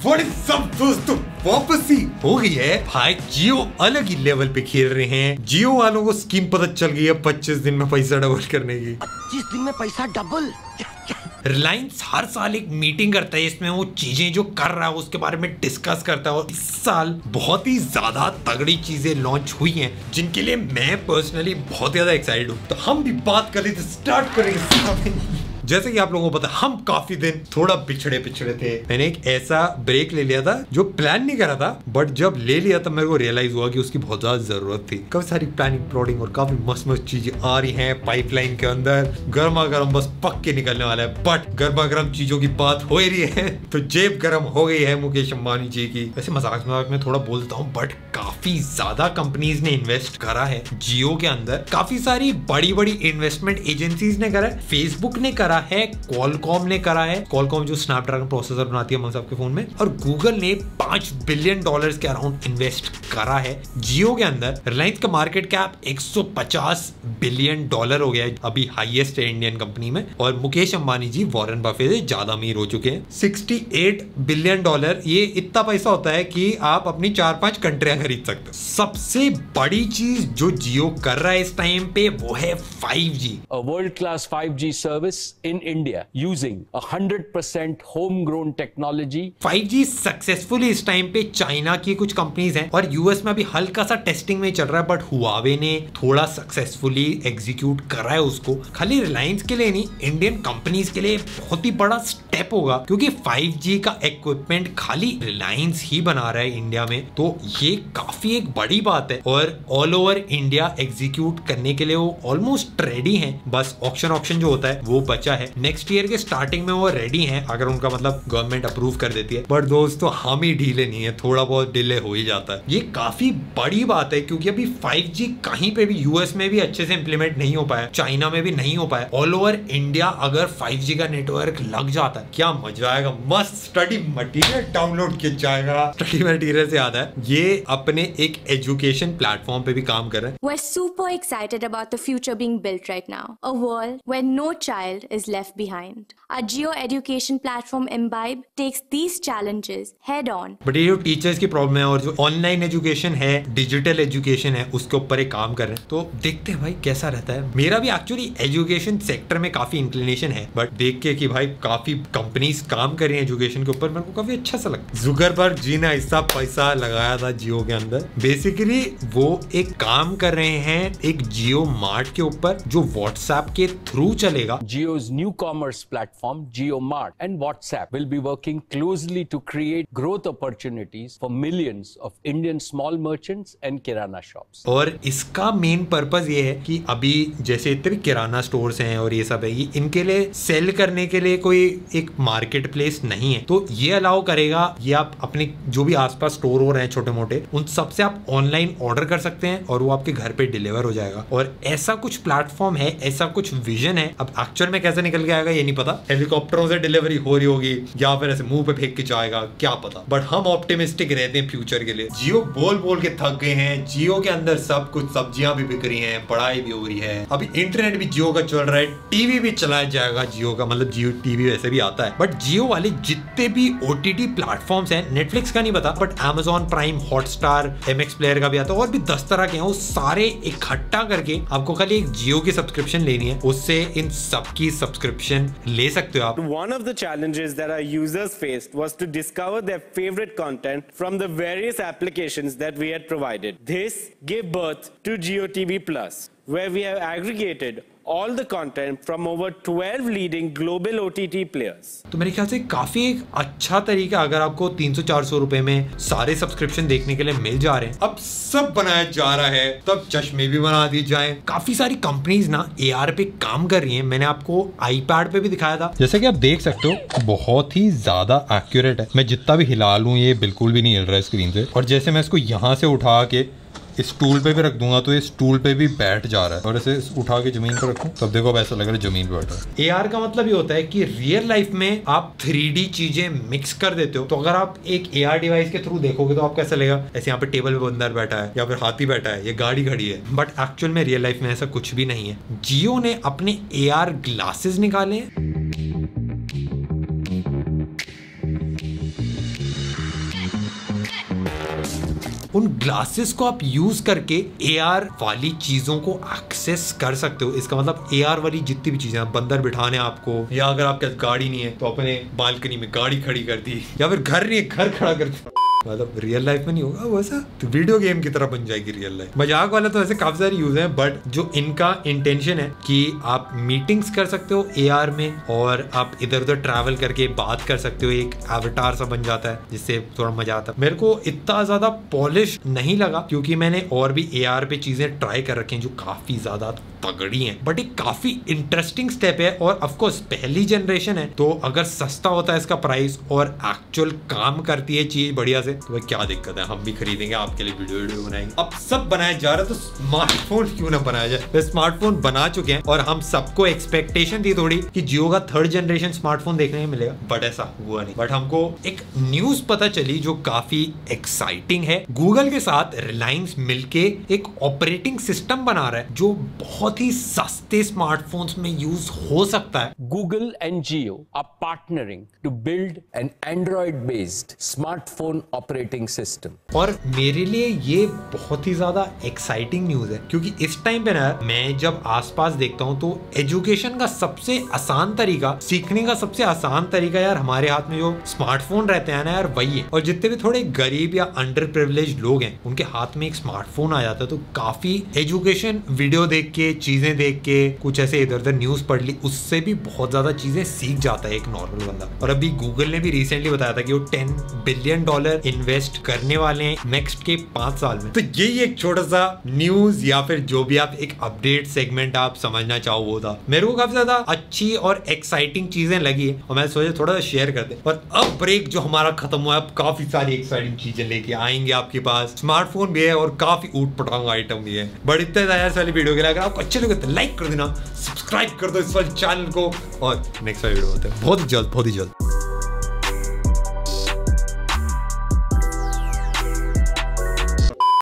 Up दोस्तों वापस ही गई है। भाई जियो अलग ही लेवल पे खेल रहे हैं। जियो वालों को स्कीम पता चल गई है 25 दिन में पैसा डबल करने की। पच्चीस दिन में पैसा डबल रिलायंस हर साल एक मीटिंग करता है इसमें। वो चीज़ें जो कर रहा है उसके बारे में डिस्कस करता है। और इस साल बहुत ही ज़्यादा तगड़ी चीज़ें लॉन्च हुई हैं जिनके लिए मैं पर्सनली बहुत ज़्यादा एक्साइटेड हूँ। तो हम भी बात कर रहे थे स्टार्ट करेंगे। जैसे कि आप लोगों को पता हम काफ़ी दिन थोड़ा पिछड़े पिछड़े थे। मैंने एक ऐसा ब्रेक ले लिया था जो प्लान नहीं करा था बट जब ले लिया तब मेरे को रियलाइज़ हुआ कि उसकी बहुत ज़्यादा ज़रूरत थी। काफ़ी सारी प्लानिंग प्लॉटिंग और काफ़ी मस्त मस्त चीज़ें आ रही हैं पाइपलाइन के अंदर। गर्मा गर्म बस पक के निकलने वाला है बट गर्मा गर्म चीज़ों की बात हो रही है। तो जेब गर्म हो गई है मुकेश अंबानी जी की। वैसे मज़ाक मज़ाक में थोड़ा बोलता हूँ बट काफ़ी ज़्यादा कंपनीज़ ने इन्वेस्ट करा है जियो के अंदर। काफ़ी सारी बड़ी बड़ी इन्वेस्टमेंट एजेंसीज ने करा है फेसबुक ने करा है कॉलकॉम ने करा है। कॉलकॉम जो स्नैपड्रैगन प्रोसेसर बनाती है सबके फ़ोन में। और गूगल ने पाँच बिलियन डॉलर्स के अराउंड इन्वेस्ट करा है। जियो के अंदर रिलायंस का मार्केट कैप 150 बिलियन डॉलर हो गया है, अभी हाईएस्ट है इंडियन कंपनी में। और मुकेश अंबानी जी वॉरेन बफे से ज़्यादा अमीर हो चुके हैं। 68 बिलियन डॉलर ये इतना पैसा होता है कि आप अपनी चार पाँच कंट्रियाँ खरीद सकते हो। सबसे बड़ी चीज़ जो जियो कर रहा है इस टाइम पे, वो है 5G a world class 5G service in India using a 100% homegrown technology. 5G successfully इस टाइम पे चाइना की कुछ कंपनीज़ हैं और यूएस में अभी हल्का सा टेस्टिंग में चल रहा है बट हुआवे ने थोड़ा सक्सेसफुली एग्जीक्यूट करा है उसको। खाली रिलायंस के लिए नहीं इंडियन कंपनीज़ के लिए बहुत ही बड़ा स्टेप होगा, क्योंकि 5G का इक्विपमेंट खाली रिलायंस ही बना रहा है इंडिया में। तो ये काफ़ी एक बड़ी बात है और ऑल ओवर इंडिया एग्जीक्यूट करने के लिए वो ऑलमोस्ट रेडी है। बस ऑप्शन ऑप्शन जो होता है, वो बचा है? नेक्स्ट ईयर के स्टार्टिंग में वो रेडी हैं, अगर उनका मतलब गवर्नमेंट अप्रूव कर देती है। बट दोस्तों, हम ही ढीले नहीं है, थोड़ा बहुत डिले हो ही जाता है। ये काफ़ी बड़ी बात है, क्योंकि अभी 5G कहीं पे भी यूएस में भी अच्छे से इंप्लीमेंट नहीं हो पाया चाइना में भी नहीं हो पाया। ऑल ओवर इंडिया अगर 5G का नेटवर्क लग जाता है, क्या मज़ा आएगा? मस्त स्टडी मटेरियल डाउनलोड किया जाएगा। स्टडी मटेरियल से याद है, ये अपने एक एजुकेशन प्लेटफॉर्म पे भी काम कर रहे हैं। We're super excited about the future being built right now. A world where no child is left behind. Our Geo Education platform Imbibe takes these challenges head on. But ये जो teachers की problem है और जो online education है digital education है उसके ऊपर एक काम कर रहे हैं। तो देखते हैं भाई कैसा रहता है। मेरा भी एक्चुअली एजुकेशन सेक्टर में काफ़ी इंक्लिनेशन है बट देख के कि भाई काफ़ी कंपनीज़ काम कर रही है एजुकेशन के ऊपर मेरे को काफ़ी अच्छा सा लगता है। जुगरबर्ग जी ने ऐसा पैसा लगाया था जियो के अंदर। बेसिकली वो एक काम कर रहे हैं एक जियो मार्ट के ऊपर जो व्हाट्सएप के थ्रू चलेगा। New commerce platform, JioMart, and WhatsApp will be working closely to create growth opportunities for millions of Indian small merchants and kirana shops. और इसका मेन पर्पज ये है कि अभी जैसे इतने किराना स्टोर्स हैं और ये सब है इनके लिए सेल करने के लिए कोई एक प्लेस नहीं है तो ये अलाउ करेगा ये आप अपने जो भी आसपास स्टोर हो रहे हैं छोटे मोटे उन सबसे आप ऑनलाइन ऑर्डर कर सकते हैं और वो आपके घर पे डिलीवर हो जाएगा और ऐसा कुछ प्लेटफॉर्म है ऐसा कुछ विजन है अब एक्चुअल में कैसे निकल के आएगा, ये नहीं पता। हेलीकॉप्टरों से डिलीवरी हो रही होगी, या फिर ऐसे मुँह पे फेंक के जाएगा, क्या पता। बट हम ऑप्टिमिस्टिक रहते हैं फ्यूचर के लिए। जियो बोल बोल के थक गए हैं, जियो के अंदर सब कुछ, सब्ज़ियाँ भी बिक रही हैं, पढ़ाई भी हो रही है। अभी इंटरनेट भी जियो का चल रहा है टीवी भी चलाया जाएगा जियो का मतलब जियो टीवी वैसे भी आता है। बट जियो वाले जितने भी ओ टी टी प्लेटफॉर्म्स हैं नेटफ्लिक्स का नहीं पता but Amazon Prime Hotstar M X Player का भी आता है, और भी दस तरह के हैं, वो सारे इकट्ठा करके आपको खाली एक जियो की सब्सक्रिप्शन लेनी है। उससे इन सबकी सब्सक्रिप्शन ले सकते हो आप। One of the challenges that our users faced was to discover their favourite content from the various applications that we had provided this give birth to Jio TV plus where we aggregated all the content from over 12 leading global OTT players. तो मेरे ख्याल से काफ़ी एक अच्छा तरीका अगर आपको 300-400 रुपए में सारे सब्सक्रिप्शन देखने के लिए मिल जा रहे हैं। अब सब बनाया जा रहा है तब चश्मे भी बना दिए जाए। काफ़ी सारी कंपनीज़ ना एआर पे काम कर रही हैं। मैंने आपको आईपैड पे भी दिखाया था। जैसे कि आप देख सकते हो बहुत ही ज़्यादा एक्यूरेट है। मैं जितना भी हिला लूँ ये बिल्कुल भी नहीं हिल रहा है स्क्रीन से। और जैसे मैं इसको यहाँ से उठा के स्टूल पे भी रख दूँगा तो ये स्टूल पे भी बैठ जा रहा है। और ऐसे उठा के ज़मीन पर रखूँ, तब देखो ऐसा लग रहा है ज़मीन पे बैठ है। AR का मतलब ये होता है कि रियल लाइफ में आप थ्री चीज़ें मिक्स कर देते हो। तो अगर आप एक एआर डिवाइस के थ्रू देखोगे तो आप कैसा लगेगा, ऐसे यहाँ पे टेबल पे बंदर बैठा है, या फिर हाथी बैठा है, ये गाड़ी खड़ी है। बट एक्चुअल में रियल लाइफ में ऐसा कुछ भी नहीं है। जियो ने अपने एआर ग्लासेस निकाले हैं। उन ग्लासेस को आप यूज़ करके एआर वाली चीज़ों को एक्सेस कर सकते हो। इसका मतलब एआर वाली जितनी भी चीज़ें बंदर बिठाने आपको, या अगर आपके पास गाड़ी नहीं है तो अपने बालकनी में गाड़ी खड़ी कर दी, या फिर घर नहीं है, घर खड़ा कर दी। मतलब रियल लाइफ में नहीं होगा, वैसा तो वीडियो गेम की तरह बन जाएगी रियल लाइफ मज़ाक वाला तो ऐसे काफ़ी सारे यूज़ हैं बट जो इनका इंटेंशन है कि आप मीटिंग्स कर सकते हो एआर में और आप इधर उधर ट्रैवल करके बात कर सकते हो, एक एवटार सा बन जाता है, जिससे थोड़ा मज़ा आता है। मेरे को इतना ज़्यादा पॉलिश नहीं लगा, क्योंकि मैंने और भी एआर पे चीज़ें ट्राई कर रखी हैं जो काफ़ी ज़्यादा तगड़ी हैं। बट एक काफ़ी इंटरेस्टिंग स्टेप है और ऑफकोर्स पहली जनरेशन है। तो अगर सस्ता होता है इसका प्राइस और एक्चुअल काम करती है चीज़ बढ़िया से तो क्या दिक्कत है? हम भी खरीदेंगे, आपके लिए वीडियो वीडियो बनाएँगे। अब सब बनाया जा रहा है तो स्मार्टफ़ोन क्यों ना बनाया जाए? तो स्मार्टफ़ोन बना चुके हैं और हम सबको एक्सपेक्टेशन थी थोड़ी कि जियो का थर्ड जनरेशन स्मार्टफ़ोन देखने को मिलेगा। बट ऐसा हुआ नहीं। बट हमको एक न्यूज़ पता चली जो काफ़ी एक्साइटिंग है। गूगल के साथ रिलायंस मिलके एक ऑपरेटिंग सिस्टम बना रहा है, जो बहुत ही सस्ते स्मार्टफोन्स में यूज़ हो सकता है Google and Geo are partnering to build an Android based smartphone operating system. और मेरे लिए ये बहुत ही ज़्यादा एक्साइटिंग न्यूज़ है क्योंकि इस टाइम पे ना मैं जब आसपास देखता हूँ तो एजुकेशन का सबसे आसान तरीका सीखने का सबसे आसान तरीका यार हमारे हाथ में जो स्मार्टफ़ोन रहते हैं ना यार वही है और जितने भी थोड़े गरीब या अंडर प्रिवलेज लोग हैं उनके हाथ में एक स्मार्टफ़ोन आ जाता है तो काफ़ी एजुकेशन वीडियो देख के चीज़ें देख के, कुछ ऐसे इधर उधर न्यूज़ पढ़ ली, उससे भी बहुत ज़्यादा चीज़ें सीख जाता है एक नॉर्मल बंदा। और अभी गूगल ने भी रिसेंटली बताया था कि वो टेन बिलियन डॉलर इन्वेस्ट करने वाले हैं नेक्स्ट के पाँच साल में। तो यही एक छोटा सा न्यूज़ या फिर जो भी आप एक अपडेट सेगमेंट आप समझना चाहो वो था। मेरे को काफ़ी ज़्यादा अच्छी और एक्साइटिंग चीज़ें लगी है और मैं सोचा थोड़ा सा शेयर कर दे। और अब ब्रेक जो हमारा खत्म हुआ है, अब काफ़ी सारी एक्साइटिंग चीज़ें लेके आएँगे आपके पास। स्मार्टफ़ोन भी है और काफ़ी ऊट पटांग आइटम भी है। बट इतने वाली वीडियो के लिए, अगर आपको अच्छे लगे तो लाइक कर देना, सब्सक्राइब कर दो इस वाले चैनल को और नेक्स्ट वाली वीडियो होते हैं। बहुत ही जल्द, बहुत ही जल्द।